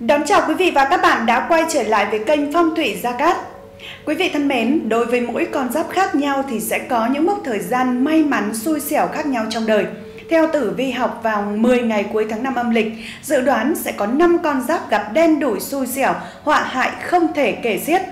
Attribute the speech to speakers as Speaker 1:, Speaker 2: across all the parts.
Speaker 1: Đón chào quý vị và các bạn đã quay trở lại với kênh Phong thủy Gia Cát. Quý vị thân mến, đối với mỗi con giáp khác nhau thì sẽ có những mốc thời gian may mắn xui xẻo khác nhau trong đời. Theo tử vi học vào 10 ngày cuối tháng 5 âm lịch, dự đoán sẽ có 5 con giáp gặp đen đủi xui xẻo, họa hại không thể kể xiết.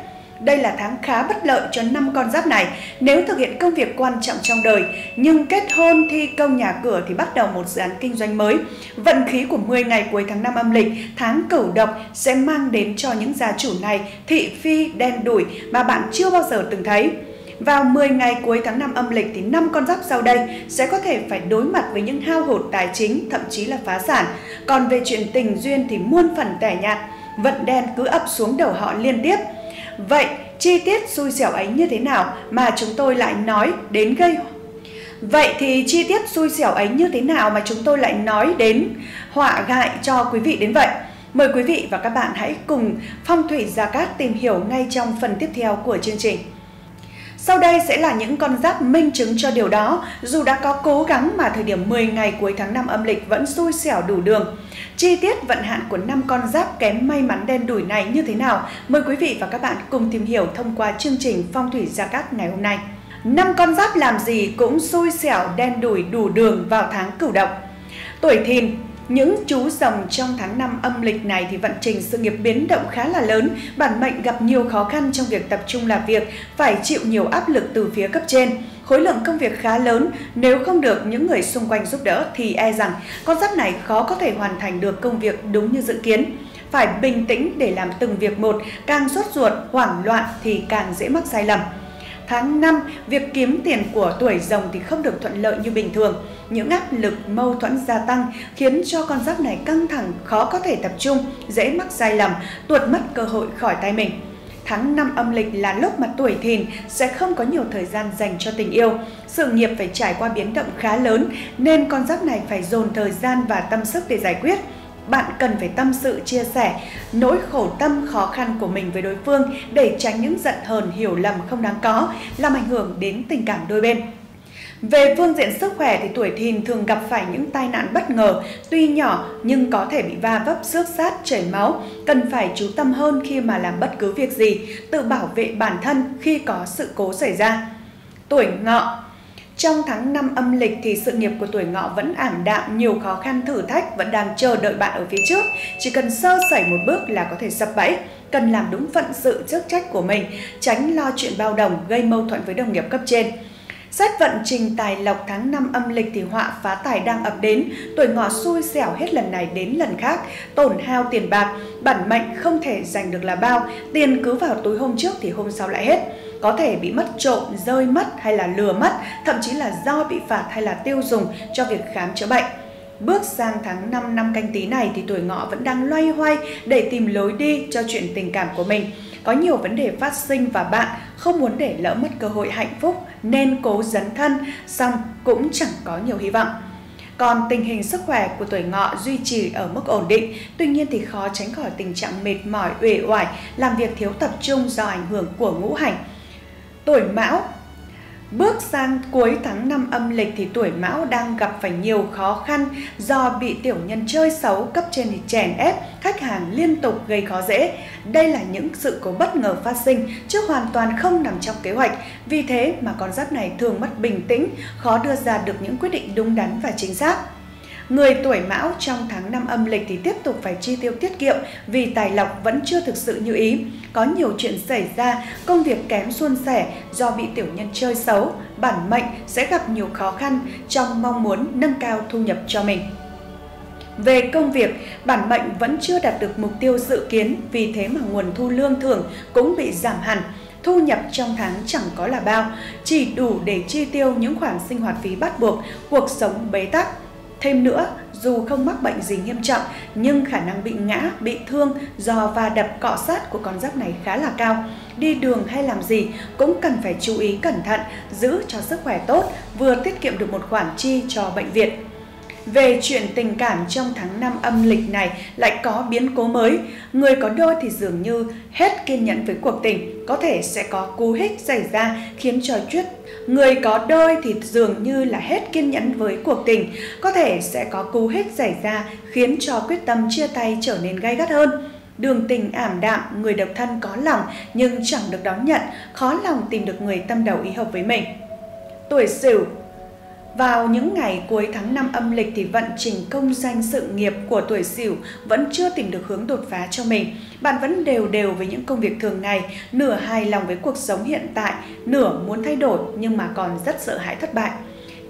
Speaker 1: Đây là tháng khá bất lợi cho năm con giáp này nếu thực hiện công việc quan trọng trong đời, nhưng kết hôn, thi công nhà cửa thì bắt đầu một dự án kinh doanh mới. Vận khí của 10 ngày cuối tháng 5 âm lịch, tháng cửu độc sẽ mang đến cho những gia chủ này thị phi đen đủi mà bạn chưa bao giờ từng thấy. Vào 10 ngày cuối tháng 5 âm lịch thì năm con giáp sau đây sẽ có thể phải đối mặt với những hao hụt tài chính, thậm chí là phá sản. Còn về chuyện tình duyên thì muôn phần tẻ nhạt, vận đen cứ ập xuống đầu họ liên tiếp. Vậy, chi tiết xui xẻo ấy như thế nào mà chúng tôi lại nói đến gây Vậy thì chi tiết xui xẻo ấy như thế nào mà chúng tôi lại nói đến họa gại cho quý vị đến vậy? Mời quý vị và các bạn hãy cùng Phong thủy Gia Cát tìm hiểu ngay trong phần tiếp theo của chương trình. Sau đây sẽ là những con giáp minh chứng cho điều đó, dù đã có cố gắng mà thời điểm 10 ngày cuối tháng 5 âm lịch vẫn xui xẻo đủ đường. Chi tiết vận hạn của năm con giáp kém may mắn đen đủi này như thế nào? Mời quý vị và các bạn cùng tìm hiểu thông qua chương trình Phong thủy Gia Cát ngày hôm nay. Năm con giáp làm gì cũng xui xẻo đen đủi đủ đường vào tháng cửu động. Tuổi thìn những chú rồng trong tháng 5 âm lịch này thì vận trình sự nghiệp biến động khá là lớn, bản mệnh gặp nhiều khó khăn trong việc tập trung làm việc, phải chịu nhiều áp lực từ phía cấp trên. Khối lượng công việc khá lớn, nếu không được những người xung quanh giúp đỡ thì e rằng con giáp này khó có thể hoàn thành được công việc đúng như dự kiến. Phải bình tĩnh để làm từng việc một, càng sốt ruột, hoảng loạn thì càng dễ mắc sai lầm. Tháng 5, việc kiếm tiền của tuổi rồng thì không được thuận lợi như bình thường. Những áp lực mâu thuẫn gia tăng khiến cho con giáp này căng thẳng, khó có thể tập trung, dễ mắc sai lầm, tuột mất cơ hội khỏi tay mình. Tháng 5 âm lịch là lúc mà tuổi thìn sẽ không có nhiều thời gian dành cho tình yêu. Sự nghiệp phải trải qua biến động khá lớn nên con giáp này phải dồn thời gian và tâm sức để giải quyết bạn cần phải tâm sự chia sẻ nỗi khổ tâm khó khăn của mình với đối phương để tránh những giận hờn hiểu lầm không đáng có làm ảnh hưởng đến tình cảm đôi bên. Về phương diện sức khỏe thì tuổi thìn thường gặp phải những tai nạn bất ngờ, tuy nhỏ nhưng có thể bị va vấp xước sát, chảy máu, cần phải chú tâm hơn khi mà làm bất cứ việc gì, tự bảo vệ bản thân khi có sự cố xảy ra. Tuổi ngọ trong tháng 5 âm lịch thì sự nghiệp của tuổi ngọ vẫn ảm đạm, nhiều khó khăn thử thách vẫn đang chờ đợi bạn ở phía trước. Chỉ cần sơ sẩy một bước là có thể sập bẫy, cần làm đúng phận sự chức trách của mình, tránh lo chuyện bao đồng gây mâu thuẫn với đồng nghiệp cấp trên. Xét vận trình tài lộc tháng 5 âm lịch thì họa phá tài đang ập đến, tuổi ngọ xui xẻo hết lần này đến lần khác, tổn hao tiền bạc, bản mệnh không thể giành được là bao, tiền cứ vào túi hôm trước thì hôm sau lại hết có thể bị mất trộm, rơi mất hay là lừa mất, thậm chí là do bị phạt hay là tiêu dùng cho việc khám chữa bệnh. Bước sang tháng 5 năm canh tí này thì tuổi ngọ vẫn đang loay hoay để tìm lối đi cho chuyện tình cảm của mình. Có nhiều vấn đề phát sinh và bạn không muốn để lỡ mất cơ hội hạnh phúc nên cố dấn thân, xong cũng chẳng có nhiều hy vọng. Còn tình hình sức khỏe của tuổi ngọ duy trì ở mức ổn định, tuy nhiên thì khó tránh khỏi tình trạng mệt mỏi, uể oải, làm việc thiếu tập trung do ảnh hưởng của ngũ hành tuổi mão Bước sang cuối tháng 5 âm lịch thì tuổi mão đang gặp phải nhiều khó khăn do bị tiểu nhân chơi xấu cấp trên thì chèn ép, khách hàng liên tục gây khó dễ. Đây là những sự cố bất ngờ phát sinh chứ hoàn toàn không nằm trong kế hoạch. Vì thế mà con giáp này thường mất bình tĩnh, khó đưa ra được những quyết định đúng đắn và chính xác. Người tuổi mão trong tháng 5 âm lịch thì tiếp tục phải chi tiêu tiết kiệm vì tài lộc vẫn chưa thực sự như ý. Có nhiều chuyện xảy ra, công việc kém suôn sẻ do bị tiểu nhân chơi xấu, bản mệnh sẽ gặp nhiều khó khăn trong mong muốn nâng cao thu nhập cho mình. Về công việc, bản mệnh vẫn chưa đạt được mục tiêu dự kiến, vì thế mà nguồn thu lương thưởng cũng bị giảm hẳn. Thu nhập trong tháng chẳng có là bao, chỉ đủ để chi tiêu những khoản sinh hoạt phí bắt buộc, cuộc sống bế tắc. Thêm nữa, dù không mắc bệnh gì nghiêm trọng nhưng khả năng bị ngã, bị thương do va đập cọ sát của con giáp này khá là cao. Đi đường hay làm gì cũng cần phải chú ý cẩn thận, giữ cho sức khỏe tốt, vừa tiết kiệm được một khoản chi cho bệnh viện. Về chuyện tình cảm trong tháng 5 âm lịch này lại có biến cố mới. Người có đôi thì dường như hết kiên nhẫn với cuộc tình, có thể sẽ có cú hích xảy ra khiến cho Chuyết Người có đôi thì dường như là hết kiên nhẫn với cuộc tình, có thể sẽ có cú hích xảy ra khiến cho quyết tâm chia tay trở nên gay gắt hơn. đường tình ảm đạm, người độc thân có lòng nhưng chẳng được đón nhận, khó lòng tìm được người tâm đầu ý hợp với mình. Tuổi Sửu vào những ngày cuối tháng 5 âm lịch thì vận trình công danh sự nghiệp của tuổi Sửu vẫn chưa tìm được hướng đột phá cho mình. Bạn vẫn đều đều với những công việc thường ngày, nửa hài lòng với cuộc sống hiện tại, nửa muốn thay đổi nhưng mà còn rất sợ hãi thất bại.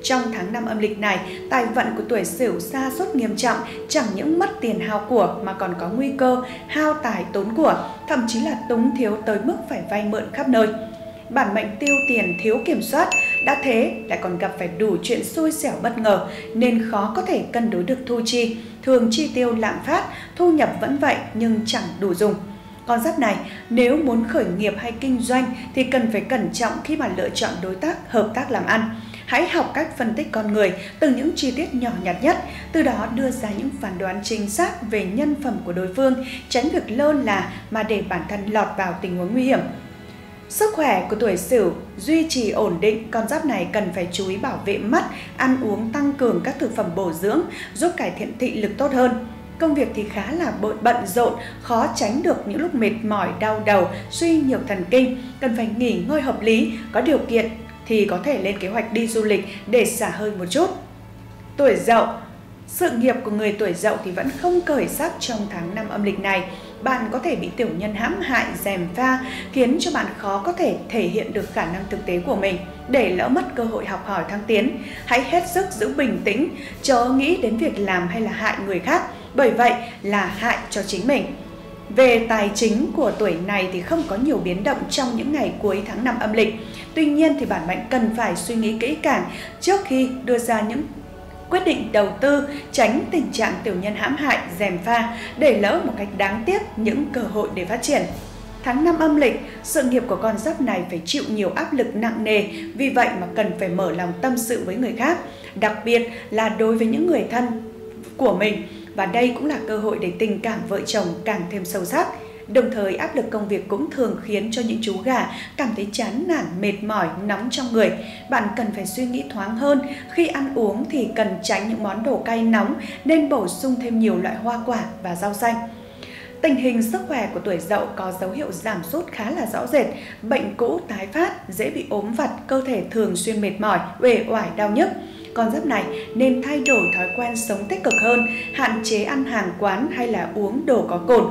Speaker 1: Trong tháng 5 âm lịch này, tài vận của tuổi Sửu sa sút nghiêm trọng, chẳng những mất tiền hao của mà còn có nguy cơ hao tài tốn của, thậm chí là túng thiếu tới mức phải vay mượn khắp nơi. Bản mệnh tiêu tiền thiếu kiểm soát, đã thế lại còn gặp phải đủ chuyện xui xẻo bất ngờ nên khó có thể cân đối được thu chi, thường chi tiêu lạm phát, thu nhập vẫn vậy nhưng chẳng đủ dùng. Con giáp này nếu muốn khởi nghiệp hay kinh doanh thì cần phải cẩn trọng khi mà lựa chọn đối tác, hợp tác làm ăn. Hãy học cách phân tích con người từ những chi tiết nhỏ nhặt nhất, từ đó đưa ra những phán đoán chính xác về nhân phẩm của đối phương, tránh việc lơ là mà để bản thân lọt vào tình huống nguy hiểm. Sức khỏe của tuổi Sửu duy trì ổn định, con giáp này cần phải chú ý bảo vệ mắt, ăn uống tăng cường các thực phẩm bổ dưỡng, giúp cải thiện thị lực tốt hơn. Công việc thì khá là bận rộn, khó tránh được những lúc mệt mỏi, đau đầu, suy nhược thần kinh, cần phải nghỉ ngơi hợp lý, có điều kiện thì có thể lên kế hoạch đi du lịch để xả hơi một chút. Tuổi Dậu sự nghiệp của người tuổi dậu thì vẫn không cởi sắc trong tháng năm âm lịch này. Bạn có thể bị tiểu nhân hãm hại, dèm pha, khiến cho bạn khó có thể thể hiện được khả năng thực tế của mình, để lỡ mất cơ hội học hỏi thăng tiến. Hãy hết sức giữ bình tĩnh, chớ nghĩ đến việc làm hay là hại người khác, bởi vậy là hại cho chính mình. Về tài chính của tuổi này thì không có nhiều biến động trong những ngày cuối tháng năm âm lịch. Tuy nhiên thì bản mệnh cần phải suy nghĩ kỹ càng trước khi đưa ra những quyết định đầu tư tránh tình trạng tiểu nhân hãm hại, dèm pha, để lỡ một cách đáng tiếc những cơ hội để phát triển. Tháng năm âm lịch, sự nghiệp của con giáp này phải chịu nhiều áp lực nặng nề, vì vậy mà cần phải mở lòng tâm sự với người khác, đặc biệt là đối với những người thân của mình. Và đây cũng là cơ hội để tình cảm vợ chồng càng thêm sâu sắc. Đồng thời áp lực công việc cũng thường khiến cho những chú gà cảm thấy chán nản, mệt mỏi, nóng trong người. Bạn cần phải suy nghĩ thoáng hơn, khi ăn uống thì cần tránh những món đồ cay nóng nên bổ sung thêm nhiều loại hoa quả và rau xanh. Tình hình sức khỏe của tuổi dậu có dấu hiệu giảm sút khá là rõ rệt, bệnh cũ tái phát, dễ bị ốm vặt, cơ thể thường xuyên mệt mỏi, uể oải đau nhức con giáp này nên thay đổi thói quen sống tích cực hơn, hạn chế ăn hàng quán hay là uống đồ có cồn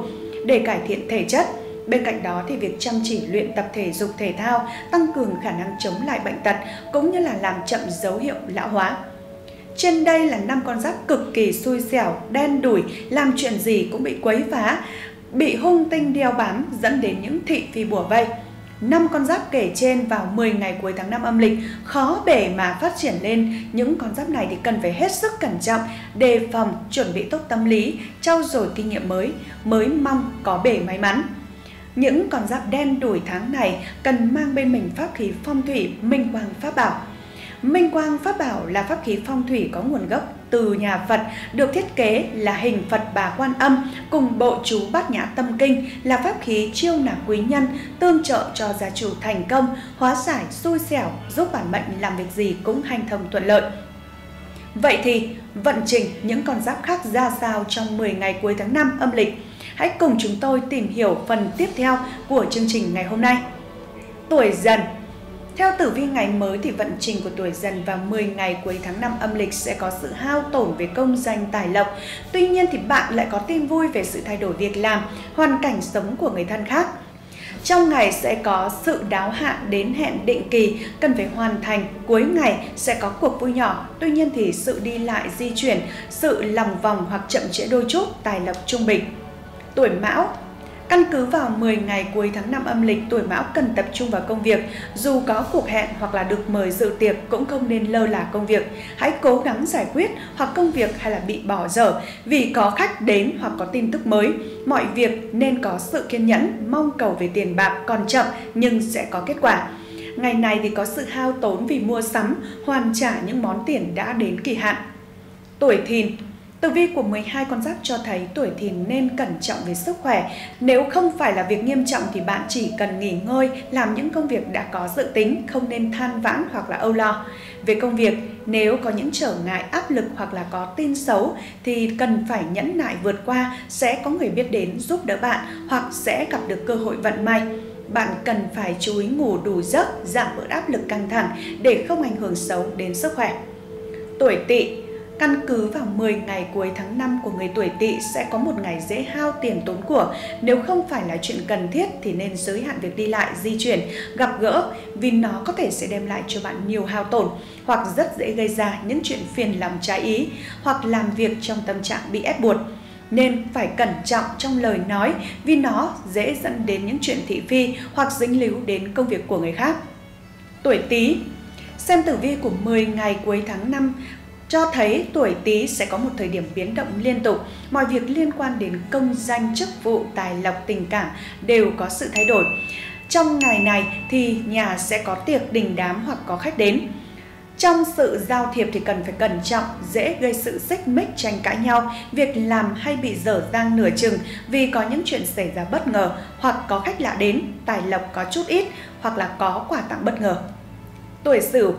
Speaker 1: để cải thiện thể chất. Bên cạnh đó thì việc chăm chỉ luyện tập thể dục thể thao tăng cường khả năng chống lại bệnh tật cũng như là làm chậm dấu hiệu lão hóa. Trên đây là năm con giáp cực kỳ xui xẻo, đen đủi, làm chuyện gì cũng bị quấy phá, bị hung tinh đeo bám dẫn đến những thị phi bùa vây. Năm con giáp kể trên vào 10 ngày cuối tháng 5 âm lịch khó bể mà phát triển lên. Những con giáp này thì cần phải hết sức cẩn trọng, đề phòng, chuẩn bị tốt tâm lý, trau dồi kinh nghiệm mới, mới mong có bể may mắn. Những con giáp đen đuổi tháng này cần mang bên mình pháp khí phong thủy minh quang pháp bảo. Minh quang pháp bảo là pháp khí phong thủy có nguồn gốc từ nhà Phật được thiết kế là hình Phật Bà Quan Âm cùng bộ chú Bát Nhã Tâm Kinh là pháp khí chiêu nạp quý nhân, tương trợ cho gia chủ thành công, hóa giải xui xẻo, giúp bản mệnh làm việc gì cũng hành thông thuận lợi. Vậy thì vận trình những con giáp khác ra sao trong 10 ngày cuối tháng 5 âm lịch? Hãy cùng chúng tôi tìm hiểu phần tiếp theo của chương trình ngày hôm nay. Tuổi dần theo tử vi ngày mới thì vận trình của tuổi dần vào 10 ngày cuối tháng 5 âm lịch sẽ có sự hao tổn về công danh tài lộc. Tuy nhiên thì bạn lại có tin vui về sự thay đổi việc làm, hoàn cảnh sống của người thân khác. Trong ngày sẽ có sự đáo hạn đến hẹn định kỳ cần phải hoàn thành, cuối ngày sẽ có cuộc vui nhỏ. Tuy nhiên thì sự đi lại di chuyển, sự lòng vòng hoặc chậm trễ đôi chút, tài lộc trung bình. Tuổi Mão Căn cứ vào 10 ngày cuối tháng 5 âm lịch, tuổi mão cần tập trung vào công việc. Dù có cuộc hẹn hoặc là được mời dự tiệc cũng không nên lơ là công việc. Hãy cố gắng giải quyết hoặc công việc hay là bị bỏ dở vì có khách đến hoặc có tin tức mới. Mọi việc nên có sự kiên nhẫn, mong cầu về tiền bạc còn chậm nhưng sẽ có kết quả. Ngày này thì có sự hao tốn vì mua sắm, hoàn trả những món tiền đã đến kỳ hạn. Tuổi thìn Tử vi của 12 con giáp cho thấy tuổi thìn nên cẩn trọng về sức khỏe. Nếu không phải là việc nghiêm trọng thì bạn chỉ cần nghỉ ngơi, làm những công việc đã có dự tính, không nên than vãn hoặc là âu lo. Về công việc, nếu có những trở ngại áp lực hoặc là có tin xấu thì cần phải nhẫn nại vượt qua, sẽ có người biết đến giúp đỡ bạn hoặc sẽ gặp được cơ hội vận may. Bạn cần phải chú ý ngủ đủ giấc, giảm bớt áp lực căng thẳng để không ảnh hưởng xấu đến sức khỏe. Tuổi Tỵ Căn cứ vào 10 ngày cuối tháng 5 của người tuổi tỵ sẽ có một ngày dễ hao tiền tốn của. Nếu không phải là chuyện cần thiết thì nên giới hạn việc đi lại, di chuyển, gặp gỡ vì nó có thể sẽ đem lại cho bạn nhiều hao tổn hoặc rất dễ gây ra những chuyện phiền lòng trái ý hoặc làm việc trong tâm trạng bị ép buộc nên phải cẩn trọng trong lời nói vì nó dễ dẫn đến những chuyện thị phi hoặc dính líu đến công việc của người khác. Tuổi Tý Xem tử vi của 10 ngày cuối tháng 5 cho thấy tuổi Tý sẽ có một thời điểm biến động liên tục, mọi việc liên quan đến công danh, chức vụ, tài lộc, tình cảm đều có sự thay đổi. Trong ngày này thì nhà sẽ có tiệc đình đám hoặc có khách đến. Trong sự giao thiệp thì cần phải cẩn trọng, dễ gây sự xích mích tranh cãi nhau, việc làm hay bị dở dang nửa chừng vì có những chuyện xảy ra bất ngờ hoặc có khách lạ đến, tài lộc có chút ít hoặc là có quà tặng bất ngờ. Tuổi Sửu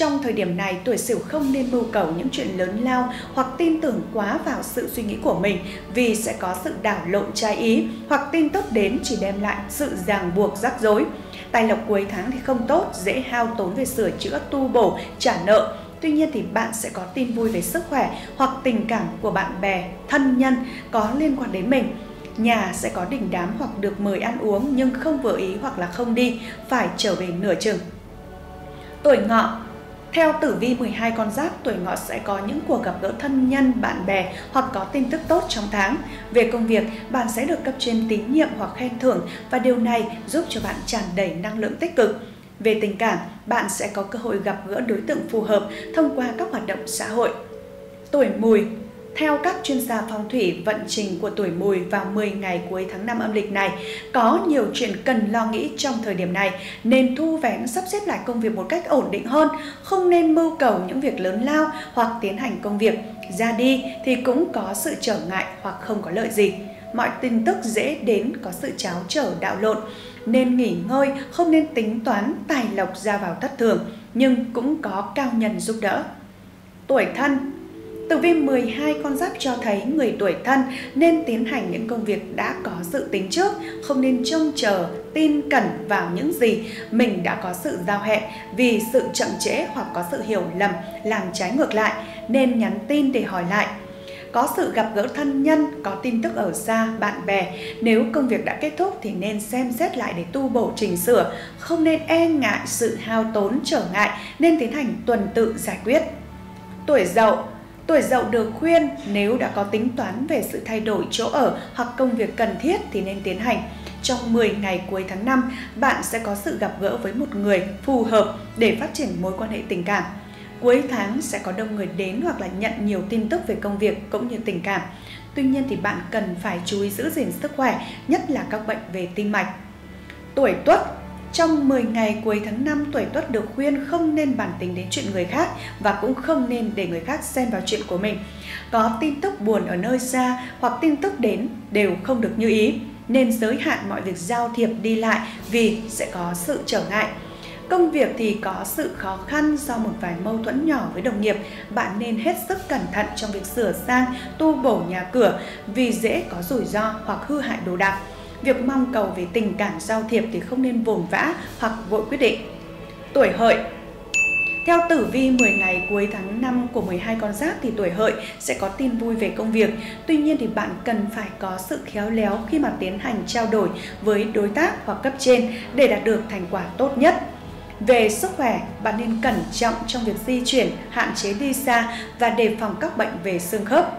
Speaker 1: trong thời điểm này, tuổi Sửu không nên mưu cầu những chuyện lớn lao hoặc tin tưởng quá vào sự suy nghĩ của mình vì sẽ có sự đảo lộn trái ý hoặc tin tốt đến chỉ đem lại sự ràng buộc rắc rối. Tài lộc cuối tháng thì không tốt, dễ hao tốn về sửa chữa, tu bổ, trả nợ. Tuy nhiên thì bạn sẽ có tin vui về sức khỏe hoặc tình cảm của bạn bè, thân nhân có liên quan đến mình nhà sẽ có đình đám hoặc được mời ăn uống nhưng không vừa ý hoặc là không đi, phải trở về nửa chừng. Tuổi ngọ theo tử vi 12 con giáp, tuổi ngọ sẽ có những cuộc gặp gỡ thân nhân, bạn bè hoặc có tin tức tốt trong tháng. Về công việc, bạn sẽ được cấp trên tín nhiệm hoặc khen thưởng và điều này giúp cho bạn tràn đầy năng lượng tích cực. Về tình cảm, bạn sẽ có cơ hội gặp gỡ đối tượng phù hợp thông qua các hoạt động xã hội. Tuổi mùi theo các chuyên gia phong thủy, vận trình của tuổi mùi vào 10 ngày cuối tháng 5 âm lịch này có nhiều chuyện cần lo nghĩ trong thời điểm này nên thu vén sắp xếp lại công việc một cách ổn định hơn, không nên mưu cầu những việc lớn lao hoặc tiến hành công việc ra đi thì cũng có sự trở ngại hoặc không có lợi gì. Mọi tin tức dễ đến có sự cháo trở đạo lộn, nên nghỉ ngơi, không nên tính toán tài lộc ra vào thất thường, nhưng cũng có cao nhân giúp đỡ. Tuổi thân Tử vi 12 con giáp cho thấy người tuổi thân nên tiến hành những công việc đã có dự tính trước, không nên trông chờ, tin cẩn vào những gì mình đã có sự giao hẹn vì sự chậm trễ hoặc có sự hiểu lầm làm trái ngược lại nên nhắn tin để hỏi lại có sự gặp gỡ thân nhân, có tin tức ở xa, bạn bè. Nếu công việc đã kết thúc thì nên xem xét lại để tu bổ chỉnh sửa, không nên e ngại sự hao tốn trở ngại nên tiến hành tuần tự giải quyết. Tuổi dậu Tuổi dậu được khuyên nếu đã có tính toán về sự thay đổi chỗ ở hoặc công việc cần thiết thì nên tiến hành. Trong 10 ngày cuối tháng 5, bạn sẽ có sự gặp gỡ với một người phù hợp để phát triển mối quan hệ tình cảm. Cuối tháng sẽ có đông người đến hoặc là nhận nhiều tin tức về công việc cũng như tình cảm. Tuy nhiên thì bạn cần phải chú ý giữ gìn sức khỏe, nhất là các bệnh về tim mạch. Tuổi Tuất trong 10 ngày cuối tháng 5, tuổi tuất được khuyên không nên bản tính đến chuyện người khác và cũng không nên để người khác xen vào chuyện của mình. Có tin tức buồn ở nơi xa hoặc tin tức đến đều không được như ý, nên giới hạn mọi việc giao thiệp đi lại vì sẽ có sự trở ngại. Công việc thì có sự khó khăn do một vài mâu thuẫn nhỏ với đồng nghiệp, bạn nên hết sức cẩn thận trong việc sửa sang, tu bổ nhà cửa vì dễ có rủi ro hoặc hư hại đồ đạc. Việc mong cầu về tình cảm giao thiệp thì không nên vồn vã hoặc vội quyết định. Tuổi hợi theo tử vi 10 ngày cuối tháng 5 của 12 con giáp thì tuổi hợi sẽ có tin vui về công việc. Tuy nhiên thì bạn cần phải có sự khéo léo khi mà tiến hành trao đổi với đối tác hoặc cấp trên để đạt được thành quả tốt nhất. Về sức khỏe, bạn nên cẩn trọng trong việc di chuyển, hạn chế đi xa và đề phòng các bệnh về xương khớp.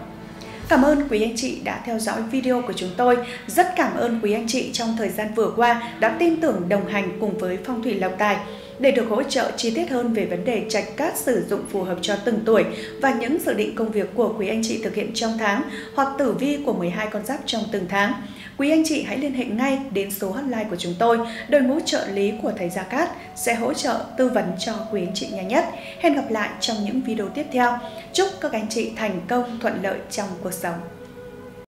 Speaker 1: Cảm ơn quý anh chị đã theo dõi video của chúng tôi. Rất cảm ơn quý anh chị trong thời gian vừa qua đã tin tưởng đồng hành cùng với Phong thủy Lộc Tài. Để được hỗ trợ chi tiết hơn về vấn đề trạch cát sử dụng phù hợp cho từng tuổi và những dự định công việc của quý anh chị thực hiện trong tháng hoặc tử vi của 12 con giáp trong từng tháng, quý anh chị hãy liên hệ ngay đến số hotline của chúng tôi. Đội ngũ trợ lý của thầy Gia Cát sẽ hỗ trợ tư vấn cho quý anh chị nhanh nhất. Hẹn gặp lại trong những video tiếp theo. Chúc các anh chị thành công, thuận lợi trong cuộc sống.